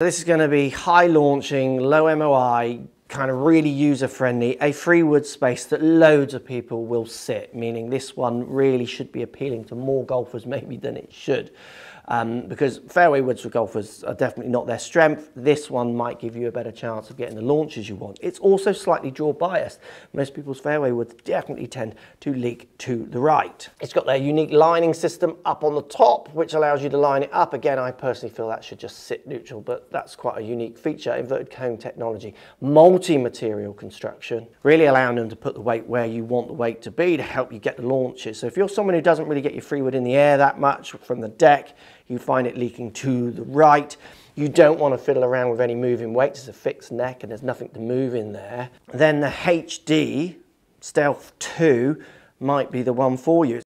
This is going to be high launching, low MOI, kind of really user friendly, a free wood space that loads of people will sit, meaning this one really should be appealing to more golfers maybe than it should um, because fairway woods for golfers are definitely not their strength. This one might give you a better chance of getting the launches you want. It's also slightly draw biased. Most people's fairway woods definitely tend to leak to the right. It's got their unique lining system up on the top, which allows you to line it up. Again, I personally feel that should just sit neutral, but that's quite a unique feature. Inverted cone technology, multi-material construction, really allowing them to put the weight where you want the weight to be to help you get the launches. So if you're someone who doesn't really get your free wood in the air that much from the deck, you find it leaking to the right. You don't want to fiddle around with any moving weights. It's a fixed neck and there's nothing to move in there. Then the HD Stealth 2 might be the one for you.